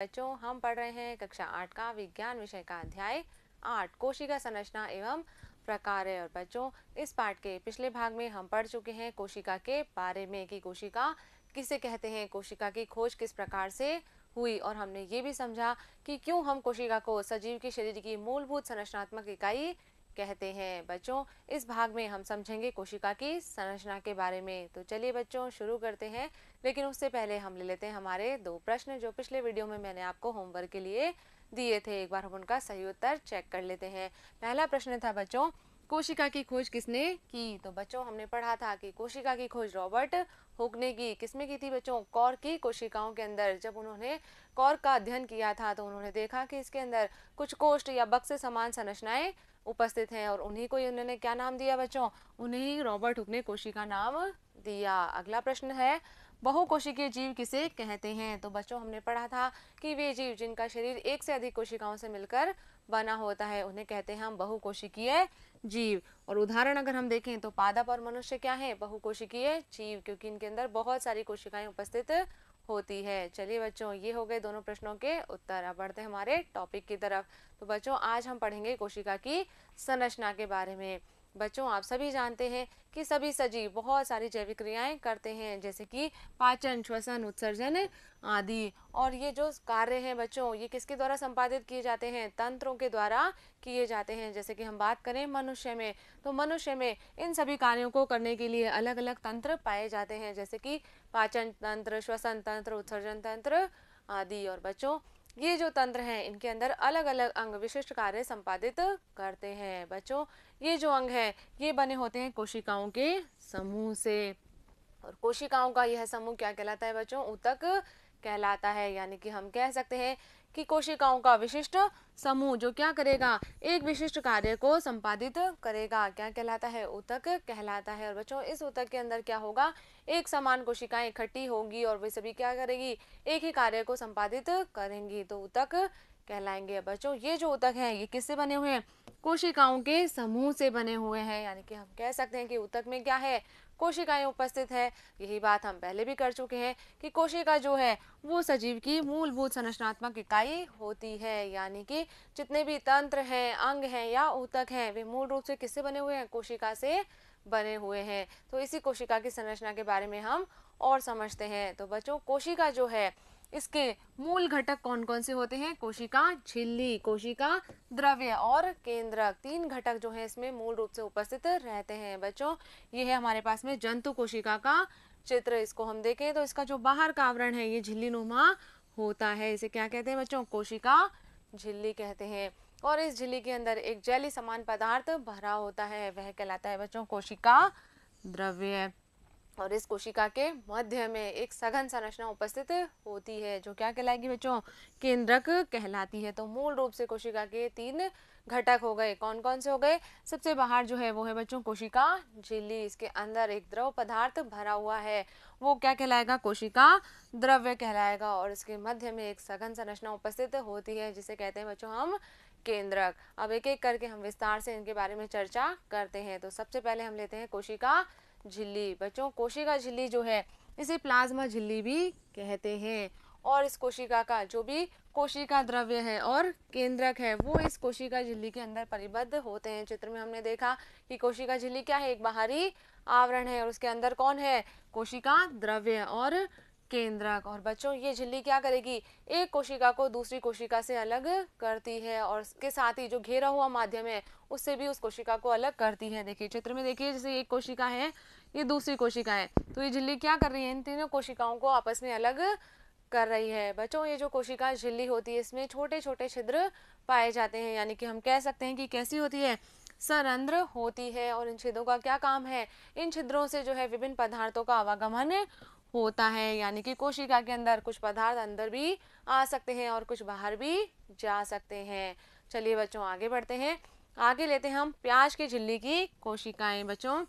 बच्चों, हम पढ़ रहे हैं कक्षा आठ का विज्ञान विषय का अध्याय आठ, कोशिका संरचना एवं प्रकार और बच्चों, इस पाठ के पिछले भाग में हम पढ़ चुके हैं कोशिका के बारे में कि कोशिका किसे कहते हैं, कोशिका की खोज किस प्रकार से हुई। और हमने ये भी समझा कि क्यों हम कोशिका को सजीव के शरीर की मूलभूत संरचनात्मक इकाई कहते हैं, बच्चों, इस भाग में हम समझेंगे कोशिका की संरचना के बारे में। तो चलिए बच्चों, शुरू करते हैं। लेकिन उससे पहले हम ले लेते हैं हमारे दो प्रश्न, जो पिछले वीडियो में मैंने आपको होमवर्क के लिए दिए थे। एक बार हम उनका सही उत्तर चेक कर लेते हैं। पहला प्रश्न था, बच्चों, कोशिका की खोज किसने की? तो बच्चों, हमने पढ़ा था कि कोशिका की खोज रॉबर्ट हुक ने की। किसमें की थी बच्चों? कौर की कोशिकाओं के अंदर। जब उन्होंने कौर का अध्ययन किया था तो उन्होंने देखा कि इसके अंदर कुछ कोष्ठ या बक्स समान संरचनाएँ उपस्थित हैं और उन्हीं को उन्होंने क्या नाम दिया बच्चों? उन्हें रॉबर्ट हुक ने कोशिका नाम दिया। अगला प्रश्न है बहुकोशिकीय जीव किसे कहते हैं? तो बच्चों हमने पढ़ा था कि वे जीव जिनका शरीर एक से अधिक कोशिकाओं से मिलकर बना होता है उन्हें कहते हैं हम बहुकोशिकीय जीव। और उदाहरण अगर हम देखें तो पादप और मनुष्य क्या है? बहुकोशिकीय जीव क्योंकि इनके अंदर बहुत सारी कोशिकाएँ उपस्थित होती है। चलिए बच्चों, ये हो गए दोनों प्रश्नों के उत्तर। अब बढ़ते हमारे टॉपिक की तरफ़। तो बच्चों, आज हम पढ़ेंगे कोशिका की संरचना के बारे में। बच्चों, आप सभी जानते हैं कि सभी सजीव बहुत सारी जैविक क्रियाएँ करते हैं, जैसे कि पाचन, श्वसन, उत्सर्जन आदि। और ये जो कार्य हैं बच्चों, ये किसके द्वारा संपादित किए जाते हैं? तंत्रों के द्वारा किए जाते हैं। जैसे कि हम बात करें मनुष्य में तो मनुष्य में इन सभी कार्यों को करने के लिए अलग अलग तंत्र पाए जाते हैं, जैसे कि पाचन तंत्र, श्वसन तंत्र, उत्सर्जन तंत्र आदि। और बच्चों ये जो तंत्र हैं, इनके अंदर अलग अलग अंग विशिष्ट कार्य संपादित करते हैं। बच्चों, ये जो अंग है, ये बने होते हैं कोशिकाओं के समूह से। और कोशिकाओं का यह समूह क्या कहलाता है बच्चों? ऊतक कहलाता है, यानी कि हम कह सकते हैं कि कोशिकाओं का विशिष्ट समूह जो क्या करेगा, एक विशिष्ट कार्य को संपादित करेगा। क्या कहलाता है? ऊतक कहलाता है। और बच्चों, इस ऊतक के अंदर क्या होगा? एक समान कोशिकाएँ इकट्ठी होगी और वे सभी क्या करेगी? एक ही कार्य को संपादित करेंगी। तो ऊतक कहलाएँगे। बच्चों, ये जो ऊतक है, ये किससे बने हुए हैं? कोशिकाओं के समूह से बने हुए हैं। यानी कि हम कह सकते हैं कि ऊतक में क्या है? कोशिकाएँ उपस्थित है। यही बात हम पहले भी कर चुके हैं कि कोशिका जो है, वो सजीव की मूलभूत संरचनात्मक इकाई होती है। यानी कि जितने भी तंत्र हैं, अंग हैं या ऊतक हैं, वे मूल रूप से किससे बने हुए हैं? कोशिका से बने हुए हैं। तो इसी कोशिका की संरचना के बारे में हम और समझते हैं। तो बच्चों, कोशिका जो है इसके मूल घटक कौन कौन से होते हैं? कोशिका, झिल्ली, कोशिका, द्रव्य और केंद्रक तीन घटक जो है इसमें मूल रूप से उपस्थित रहते हैं। बच्चों, ये है हमारे पास में जंतु कोशिका का चित्र। इसको हम देखें तो इसका जो बाहर का आवरण है, ये झिल्ली नुमा होता है। इसे क्या कहते हैं बच्चों? कोशिका, झिल्ली कहते हैं। और इस झिल्ली के अंदर एक जैली समान पदार्थ भरा होता है। वह कहलाता है बच्चों, कोशिका द्रव्य। और इस कोशिका के मध्य में एक सघन संरचना उपस्थित होती है, जो क्या कहलाएगी बच्चों? केंद्रक कहलाती है। तो मूल रूप से कोशिका के तीन घटक हो गए। कौन कौन से हो गए? सबसे बाहर जो है वो है बच्चों कोशिका झिल्ली। इसके अंदर एक द्रव पदार्थ भरा हुआ है। वो क्या कहलाएगा? कोशिका द्रव्य कहलाएगा और इसके मध्य में एक सघन संरचना उपस्थित होती है, जिसे कहते हैं बच्चों हम केंद्रक। अब एक एक करके हम विस्तार से इनके बारे में चर्चा करते हैं। तो सबसे पहले हम लेते हैं कोशिका झिल्ली। बच्चों, कोशिका झिल्ली जो है, इसे प्लाज्मा झिल्ली भी कहते हैं। और इस कोशिका का जो भी कोशिका द्रव्य है और केंद्रक है, वो इस कोशिका झिल्ली के अंदर परिबद्ध होते हैं। चित्र में हमने देखा कि कोशिका झिल्ली क्या है? एक बाहरी आवरण है और उसके अंदर कौन है? कोशिका द्रव्य और केंद्रक। और बच्चों, ये झिल्ली क्या करेगी? एक कोशिका को दूसरी कोशिका से अलग करती है और इसके साथ ही जो घेरा हुआ माध्यम है, उससे भी उस कोशिका को अलग करती है। देखिए, चित्र में देखिए, जैसे एक कोशिका है, ये दूसरी कोशिका है। तो ये झिल्ली क्या कर रही है? इन तीनों कोशिकाओं को आपस में अलग कर रही है। बच्चों, ये जो कोशिका झिल्ली होती है, इसमें छोटे छोटे छिद्र पाए जाते हैं। यानी कि हम कह सकते हैं कि कैसी होती है? सरंध्र होती है। और इन छिद्रों का क्या काम है? इन छिद्रों से जो है विभिन्न पदार्थों का आवागमन होता है, यानी कि कोशिका के अंदर कुछ पदार्थ अंदर भी आ सकते हैं और कुछ बाहर भी जा सकते हैं। चलिए बच्चों, आगे बढ़ते हैं। आगे लेते हैं हम प्याज की झिल्ली की कोशिकाएँ। बच्चों,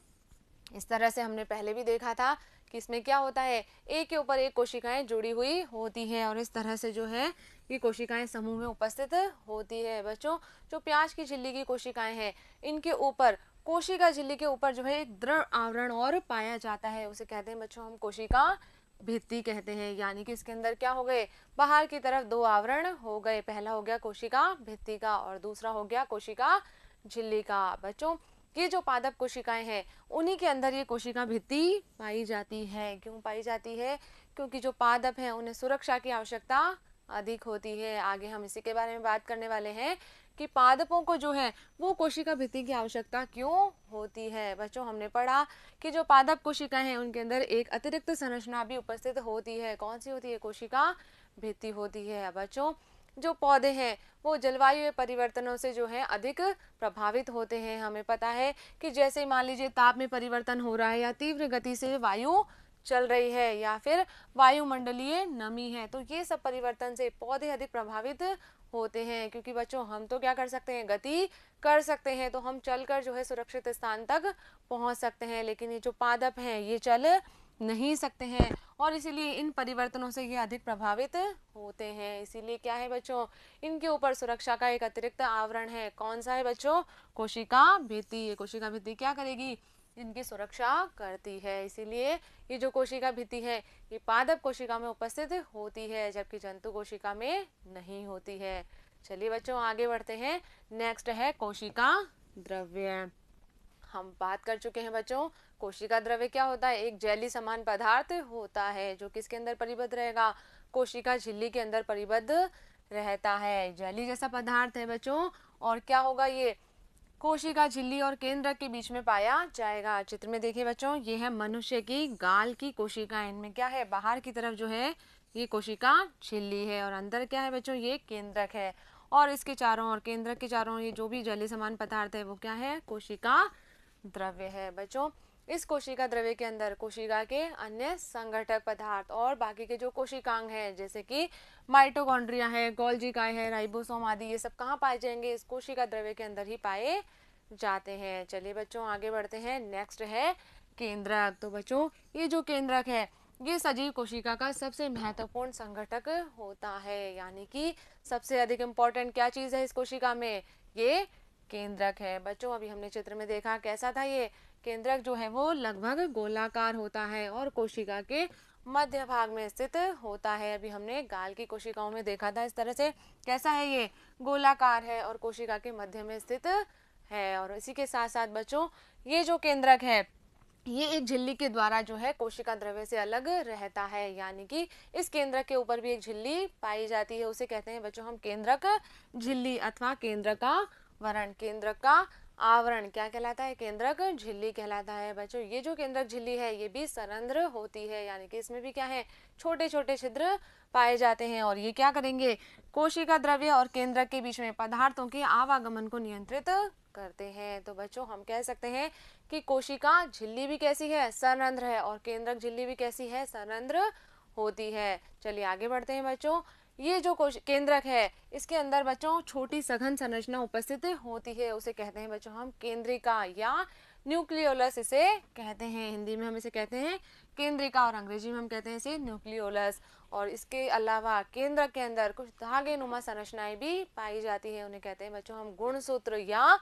इस तरह से हमने पहले भी देखा था कि इसमें क्या होता है, एक के ऊपर एक कोशिकाएँ जुड़ी हुई होती है और इस तरह से जो है ये कोशिकाएँ समूह में उपस्थित होती है। बच्चों, जो प्याज की झिल्ली की कोशिकाएँ हैं, इनके ऊपर कोशिका झिल्ली के ऊपर जो है एक दृढ़ आवरण और पाया जाता है। उसे कहते हैं बच्चों, हम कोशिका भित्ति कहते हैं, यानी कि इसके अंदर क्या हो गए? बाहर की तरफ़ दो आवरण हो गए। पहला हो गया कोशिका भित्ति का और दूसरा हो गया कोशिका झिल्ली का। बच्चों, ये जो पादप कोशिकाएँ हैं, उन्हीं के अंदर ये कोशिका भित्ति पाई जाती है। क्यों पाई जाती है? क्योंकि जो पादप हैं, उन्हें सुरक्षा की आवश्यकता अधिक होती है। आगे हम इसी के बारे में बात करने वाले हैं। कि पादपों को जो है, वो कोशिका भित्ति की आवश्यकता क्यों होती है? बच्चों, हमने पढ़ा कि जो पादप कोशिका हैं, उनके अंदर एक अतिरिक्त संरचना भी उपस्थित होती है। कौन सी होती है? कोशिका भित्ति होती है। बच्चों, जो पौधे हैं, वो जलवायु परिवर्तनों से जो है, अधिक प्रभावित होते हैं। हमें पता है कि जैसे मान लीजिए, ताप में परिवर्तन हो रहा है या तीव्र गति से वायु चल रही है या फिर वायुमंडलीय नमी है तो ये सब परिवर्तन से पौधे अधिक प्रभावित होते हैं, क्योंकि बच्चों, हम तो क्या कर सकते हैं? गति कर सकते हैं तो हम चलकर जो है सुरक्षित स्थान तक पहुँच सकते हैं। लेकिन ये जो पादप हैं, ये चल नहीं सकते हैं और इसीलिए इन परिवर्तनों से ये अधिक प्रभावित होते हैं। इसीलिए क्या है बच्चों, इनके ऊपर सुरक्षा का एक अतिरिक्त आवरण है। कौन सा है बच्चों? कोशिका भित्ति। ये कोशिका भित्ति क्या करेगी? इनकी सुरक्षा करती है। इसीलिए ये जो कोशिका भित्ति है, ये पादप कोशिका में उपस्थित होती है, जबकि जंतु कोशिका में नहीं होती है। चलिए बच्चों, आगे बढ़ते हैं। नेक्स्ट है कोशिका द्रव्य। हम बात कर चुके हैं बच्चों, कोशिका द्रव्य क्या होता है? एक जैली समान पदार्थ होता है जो किसके अंदर परिबद्ध रहेगा? कोशिका झिल्ली के अंदर परिबद्ध रहता है। जैली जैसा पदार्थ है बच्चों, और क्या होगा ये? कोशिका झिल्ली और केंद्र के बीच में पाया जाएगा। चित्र में देखिए बच्चों, ये है मनुष्य की गाल की कोशिका। इनमें क्या है? बाहर की तरफ़ जो है, ये कोशिका झिल्ली है, और अंदर क्या है बच्चों? ये केंद्रक है। और इसके चारों और केंद्रक के चारों ये जो भी जली समान पदार्थ है, वो क्या है? कोशिका द्रव्य है। बच्चों, इस कोशिका द्रव्य के अंदर कोशिका के अन्य संगठक पदार्थ और बाकी के जो कोशिकांग हैं, जैसे कि माइटोकॉन्ड्रिया है गोल्जिकाय है, राइबोसोम आदि, ये सब कहाँ पाए जाएँगे? इस कोशिका द्रव्य के अंदर ही पाए जाते हैं। चलिए बच्चों, आगे बढ़ते हैं। नेक्स्ट है केंद्रक। तो बच्चों, ये जो केंद्रक है, ये सजीव कोशिका का सबसे महत्वपूर्ण संगठक होता है। यानी कि सबसे अधिक इम्पोर्टेंट क्या चीज़ है इस कोशिका में? ये केंद्रक है। बच्चों, अभी हमने चित्र में देखा कैसा था ये। केंद्रक जो है वो लगभग गोलाकार होता है और कोशिका के मध्य भाग में स्थित होता है। अभी हमने गाल की कोशिकाओं में देखा था इस तरह से कैसा है ये। गोलाकार है और कोशिका के मध्य में स्थित है और इसी के साथ साथ बच्चों, ये जो केंद्रक है, ये एक झिल्ली के द्वारा जो है कोशिका द्रव्य से अलग रहता है। यानी कि इस केंद्रक के ऊपर भी एक झिल्ली पाई जाती है। उसे कहते हैं बच्चों हम केंद्रक झिल्ली अथवा केंद्र का वरण केंद्र का आवरण क्या कहलाता है? केंद्रक झिल्ली कहलाता है बच्चों। ये जो केंद्रक झिल्ली है, ये भी सरंध्र होती है, यानी कि इसमें भी क्या है? छोटे छोटे छिद्र पाए जाते हैं और ये क्या करेंगे? कोशिका द्रव्य और केंद्रक के बीच में पदार्थों के आवागमन को नियंत्रित करते हैं। तो बच्चों, हम कह सकते हैं कि कोशिका झिल्ली भी कैसी है? सरंध्र है और केंद्रक झिल्ली भी कैसी है? सरंध्र होती है। चलिए आगे बढ़ते हैं बच्चों। ये जो केंद्रक है, इसके अंदर बच्चों छोटी सघन संरचना उपस्थित होती है, उसे कहते हैं बच्चों हम केंद्रिका या न्यूक्लियोलस इसे कहते हैं। हिंदी में हम इसे कहते हैं केंद्रिका और अंग्रेज़ी में हम कहते हैं इसे न्यूक्लियोलस। और इसके अलावा केंद्र के अंदर कुछ धागे नुमा संरचनाएँ भी पाई जाती है, उन्हें कहते हैं बच्चों हम गुणसूत्र या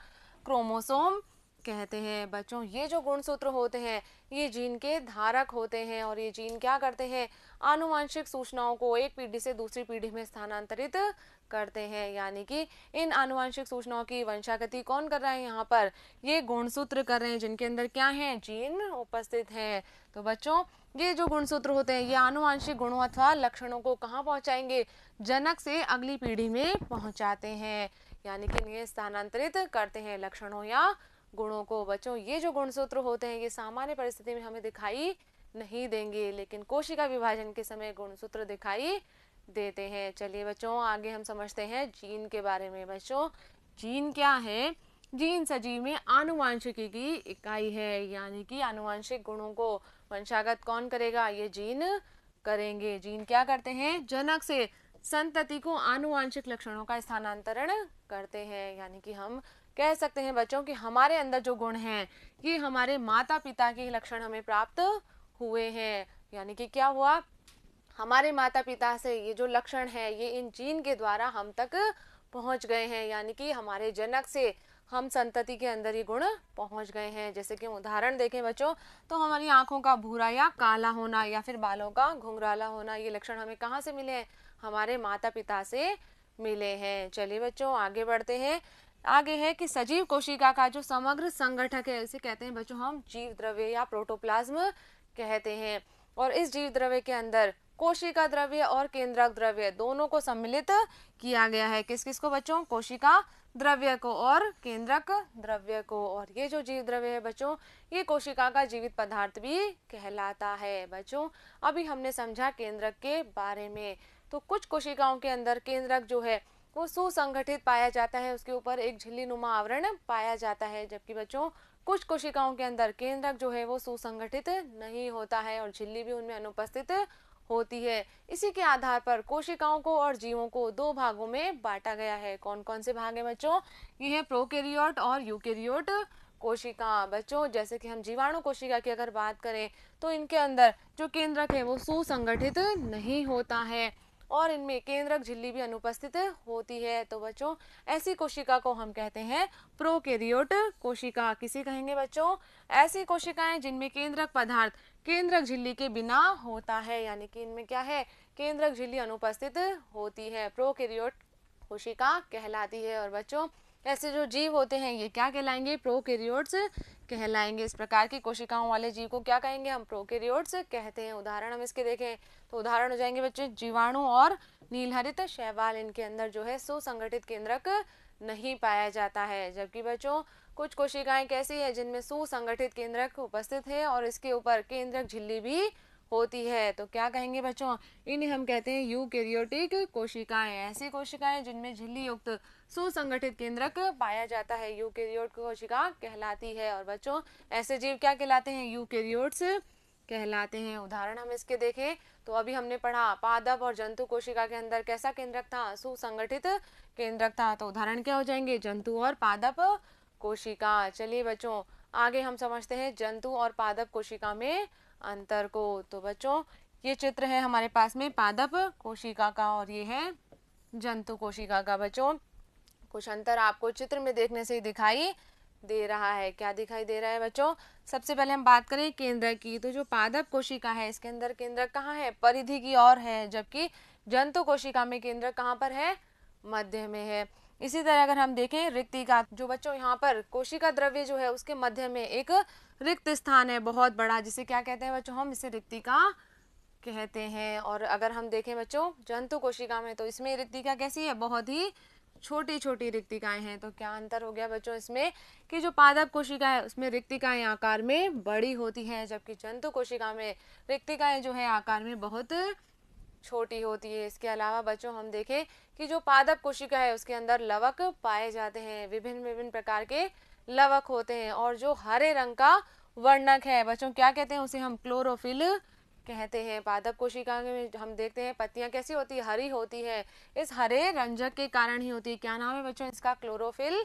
क्रोमोसोम। कहते हैं, बच्चों, ये जो गुणसूत्र होते हैं, ये जीन के धारक होते हैं और ये जीन क्या करते हैं? आनुवंशिक सूचनाओं को एक पीढ़ी से दूसरी पीढ़ी में स्थानांतरित करते हैं। यानी कि इन आनुवंशिक सूचनाओं की वंशागति कौन कर रहा है यहाँ पर? ये गुणसूत्र कर रहे हैं, जिनके अंदर क्या है? जीन उपस्थित हैं। तो बच्चों, ये जो गुणसूत्र होते हैं, ये आनुवंशिक गुणों अथवा लक्षणों को कहाँ पहुँचाएँगे? जनक से अगली पीढ़ी में पहुँचाते हैं। यानी कि ये स्थानांतरित करते हैं लक्षणों या गुणों को बच्चों ये जो गुणसूत्र होते हैं, ये सामान्य परिस्थिति में हमें दिखाई नहीं देंगे, लेकिन कोशिका विभाजन के समय गुणसूत्र दिखाई देते हैं। चलिए बच्चों, आगे हम समझते हैं जीन के बारे में। बच्चों, जीन क्या है? जीन सजीव में आनुवांशिकी की इकाई है, यानी कि आनुवांशिक गुणों को वंशागत कौन करेगा? ये जीन करेंगे। जीन क्या करते हैं? जनक से संतति को आनुवांशिक लक्षणों का स्थानांतरण करते हैं, यानी कि हम कह सकते हैं बच्चों कि हमारे अंदर जो गुण हैं, ये हमारे माता पिता के लक्षण हमें प्राप्त हुए हैं। यानी कि क्या हुआ? हमारे माता पिता से ये जो लक्षण है, ये इन जीन के द्वारा हम तक पहुँच गए हैं। यानी कि हमारे जनक से हम संतति के अंदर ये गुण पहुँच गए हैं। जैसे कि उदाहरण देखें बच्चों तो हमारी आँखों का भूरा या काला होना या फिर बालों का घुंघराला होना, ये लक्षण हमें कहाँ से मिले हैं? हमारे माता पिता से मिले हैं। चलिए बच्चों, आगे बढ़ते हैं। आगे है कि सजीव कोशिका का जो समग्र संगठक है, इसे कहते हैं बच्चों हम जीव द्रव्य या प्रोटोप्लाज्म कहते हैं। और इस जीव द्रव्य के अंदर कोशिका द्रव्य और केंद्रक द्रव्य दोनों को सम्मिलित किया गया है। किस किस को बच्चों? कोशिका द्रव्य को और केंद्रक द्रव्य को। और ये जो जीव द्रव्य है बच्चों, ये कोशिका का जीवित पदार्थ भी कहलाता है। बच्चों, अभी हमने समझा केंद्रक के बारे में। तो कुछ कोशिकाओं के अंदर केंद्रक जो है वो सुसंगठित पाया जाता है, उसके ऊपर एक झिल्ली नुमा आवरण पाया जाता है, जबकि बच्चों कुछ कोशिकाओं के अंदर केंद्रक जो है वो सुसंगठित नहीं होता है और झिल्ली भी उनमें अनुपस्थित होती है। इसी के आधार पर कोशिकाओं को और जीवों को दो भागों में बांटा गया है। कौन कौन से भाग है बच्चों? ये है प्रोकेरियोट और यूकेरियोट कोशिका। बच्चों, जैसे कि हम जीवाणु कोशिका की अगर बात करें तो इनके अंदर जो केंद्रक है वो सुसंगठित नहीं होता है। और इनमें केंद्रक झिल्ली भी अनुपस्थित होती है। तो बच्चों, ऐसी कोशिका को हम कहते हैं प्रोकेरियोट। कोशिका किसी कहेंगे बच्चों? ऐसी कोशिकाएँ जिनमें केंद्रक पदार्थ, केंद्रक झिल्ली के बिना होता है, यानी कि इनमें क्या है? केंद्रक झिल्ली अनुपस्थित होती है। प्रोकेरियोट कोशिका कहलाती है। और बच्चों ऐसे जो जीव होते हैं, ये क्या कहलाएँगे? प्रोकेरियोट्स कहलाएँगे। इस प्रकार की कोशिकाओं वाले जीव को क्या कहेंगे हम? प्रोकेरियोट्स कहते हैं। उदाहरण हम इसके देखें। तो उदाहरण हो जाएँगे बच्चे, जीवाणु और नीलहरित शैवाल। इनके अंदर जो है सुसंगठित केंद्रक नहीं पाया जाता है। जबकि बच्चों, कुछ कोशिकाएँ कैसी है जिनमें सुसंगठित केंद्रक उपस्थित है और इसके ऊपर केंद्रक झिल्ली भी होती है। तो क्या कहेंगे बच्चों? इन्हें हम कहते हैं यूकेरियोटिक कोशिकाएँ। ऐसी कोशिकाएँ जिनमें झिल्ली युक्त सुसंगठित केंद्रक पाया जाता है। यूकेरियोट कोशिका कहलाती है। और बच्चों, ऐसे जीव क्या कहलाते हैं? यूकेरियोट्स कहलाते हैं। उदाहरण हम इसके देखें। तो अभी हमने पढ़ा, पादप और जंतु कोशिका के अंदर कैसा केंद्रक था? सुसंगठित केंद्रक था। तो उदाहरण क्या हो जाएँगे? जंतु और पादप कोशिका। चलिए बच्चों, आगे हम समझते हैं जंतु और पादप कोशिका में अंतर को तो बच्चों ये चित्र है हमारे पास में पादप, कोशिका का और ये है जंतु कोशिका का। बच्चों कुछ अंतर आपको चित्र में देखने से ही दिखाई दे रहा है। क्या दिखाई दे रहा है बच्चों सबसे पहले हम बात करें केंद्र की। तो जो पादप कोशिका है, इसके अंदर केंद्र कहाँ है? परिधि की ओर है, जबकि जंतु कोशिका में केंद्र कहाँ पर है? मध्य में है। इसी तरह अगर हम देखें रिक्तिका जो बच्चों यहाँ पर कोशिका द्रव्य जो है, उसके मध्य में एक रिक्त स्थान है बहुत बड़ा, जिसे क्या कहते हैं बच्चों, हम इसे रिक्तिका कहते हैं। और अगर हम देखें बच्चों, जंतु कोशिका में तो इसमें रिक्तिका कैसी है? बहुत ही छोटी छोटी रिक्तिकाएँ हैं। तो क्या अंतर हो गया बच्चों इसमें? कि जो पादप कोशिका है, उसमें रिक्तिकाएँ आकार में बड़ी होती हैं, जबकि जंतु कोशिका में रिक्तिकाएँ जो है, आकार में बहुत छोटी होती है। इसके अलावा बच्चों, हम देखें कि जो पादप कोशिका है, उसके अंदर लवक पाए जाते हैं। विभिन्न विभिन्न प्रकार के लवक होते हैं और जो हरे रंग का वर्णक है, बच्चों क्या कहते हैं उसे हम क्लोरोफिल कहते हैं। पादप कोशिका में हम देखते हैं पत्तियाँ कैसी होती है? हरी होती है। इस हरे रंजक के कारण ही होती है। क्या नाम है बच्चों? इसका क्लोरोफिल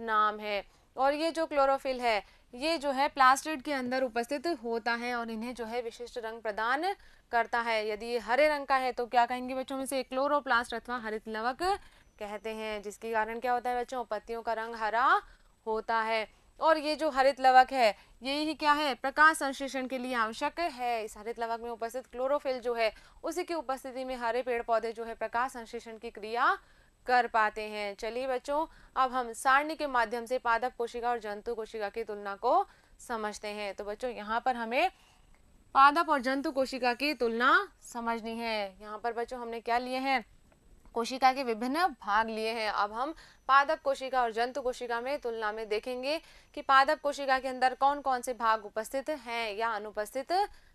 नाम है। और ये जो क्लोरोफिल है, ये जो है प्लास्टिड के अंदर उपस्थित होता है और इन्हें जो है विशिष्ट रंग प्रदान करता है। यदि ये हरे रंग का है तो क्या कहेंगे बच्चों में से? क्लोरोप्लास्ट अथवा हरित लवक कहते हैं, जिसके कारण क्या होता है बच्चों? पत्तियों का रंग हरा होता है। और ये जो हरित लवक है, यही क्या है? प्रकाश संश्लेषण के लिए आवश्यक है। इस हरित लवक में उपस्थित क्लोरोफिल जो है, उसी की उपस्थिति में हरे पेड़ पौधे जो है, प्रकाश संश्लेषण की क्रिया कर पाते हैं। चलिए बच्चों, अब हम सारणी के माध्यम से पादप कोशिका और जंतु कोशिका की तुलना को समझते हैं। तो बच्चों, यहाँ पर हमें पादप और जंतु कोशिका की तुलना समझनी है। यहाँ पर बच्चों, हमने क्या लिए हैं? कोशिका के विभिन्न भाग लिए हैं। अब हम पादप कोशिका और जंतु कोशिका में तुलना में देखेंगे कि पादप कोशिका के अंदर कौन कौन से भाग उपस्थित हैं या अनुपस्थित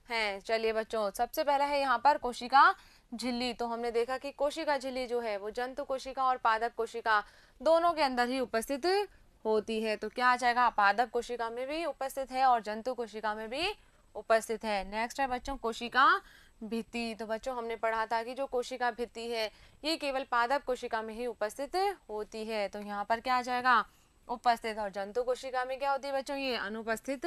हैं। चलिए बच्चों, सबसे पहला है यहाँ पर कोशिका झिल्ली। तो हमने देखा कि कोशिका झिल्ली जो है, वो जंतु कोशिका और पादप कोशिका दोनों के अंदर ही उपस्थित होती है। तो क्या आ जाएगा? पादप कोशिका में भी उपस्थित है और जंतु कोशिका में भी उपस्थित है। नेक्स्ट है बच्चों, कोशिका भित्ति तो बच्चों, हमने पढ़ा था कि जो कोशिका भित्ति है, ये केवल पादप कोशिका में ही उपस्थित होती है। तो यहाँ पर क्या आ जाएगा? उपस्थित और जंतु कोशिका में क्या होती है बच्चों? ये अनुपस्थित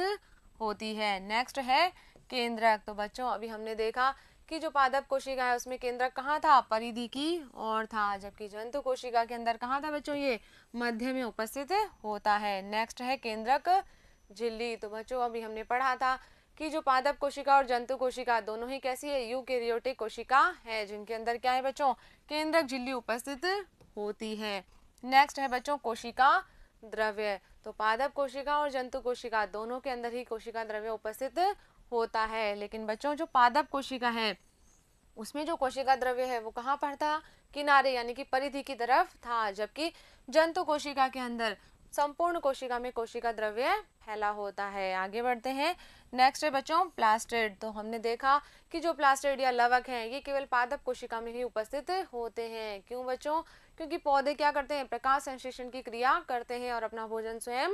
होती है। नेक्स्ट है केंद्रक। तो बच्चों, अभी हमने देखा कि जो पादप कोशिका है, उसमें केंद्रक कहाँ था? परिधि की और था, जबकि जंतु कोशिका के अंदर कहाँ था बच्चों? ये मध्य में उपस्थित होता है। नेक्स्ट है केंद्रक, झिल्ली। तो बच्चों, अभी हमने पढ़ा था कि जो पादप कोशिका और जंतु कोशिका दोनों ही कैसी है? यूकेरियोटिक कोशिका है, जिनके अंदर क्या है बच्चों? केंद्रक झिल्ली उपस्थित होती है। नेक्स्ट है बच्चों, कोशिका द्रव्य। तो पादप कोशिका और जंतु कोशिका दोनों के अंदर ही कोशिका द्रव्य उपस्थित होता है। लेकिन बच्चों, जो पादप कोशिका है, उसमें जो कोशिका द्रव्य है, वो कहाँ पर था? किनारे, यानी कि परिधि की तरफ़ था। जबकि जंतु कोशिका के अंदर संपूर्ण कोशिका में कोशिका द्रव्य फैला होता है। आगे बढ़ते हैं। नेक्स्ट है बच्चों प्लास्टिड तो हमने देखा कि जो प्लास्टिड या लवक हैं, ये केवल पादप कोशिका में ही उपस्थित होते हैं। क्यों बच्चों? क्योंकि पौधे क्या करते हैं? प्रकाश संश्लेषण की क्रिया करते हैं और अपना भोजन स्वयं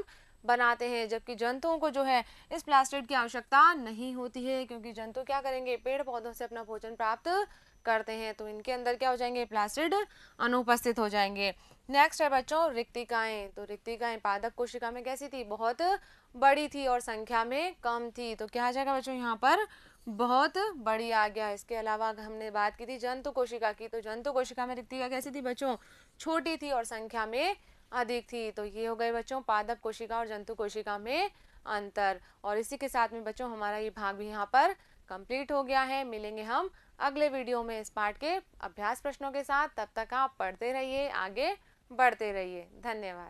बनाते हैं, जबकि जंतुओं को जो है, इस प्लास्टिड की आवश्यकता नहीं होती है, क्योंकि जंतु क्या करेंगे? पेड़ पौधों से अपना भोजन प्राप्त करते हैं तो इनके अंदर क्या हो जाएँगे? प्लास्टिड अनुपस्थित हो जाएँगे। नेक्स्ट है बच्चों, रिक्तिकाएँ। तो रिक्तिकाएँ पादप कोशिका में कैसी थी? बहुत बड़ी थी और संख्या में कम थी। तो क्या आ जाएगा बच्चों यहाँ पर? बहुत बड़ी आ गया। इसके अलावा हमने बात की थी जंतु कोशिका की तो जंतु कोशिका में रिक्तिका कैसी थी बच्चों? छोटी थी और संख्या में अधिक थी। तो ये हो गए बच्चों पादप कोशिका और जंतु कोशिका में अंतर। और इसी के साथ में बच्चों हमारा ये भाग भी यहाँ पर कंप्लीट हो गया है। मिलेंगे हम अगले वीडियो में इस पाठ के अभ्यास प्रश्नों के साथ, तब तक आप पढ़ते रहिए, आगे बढ़ते रहिए। धन्यवाद।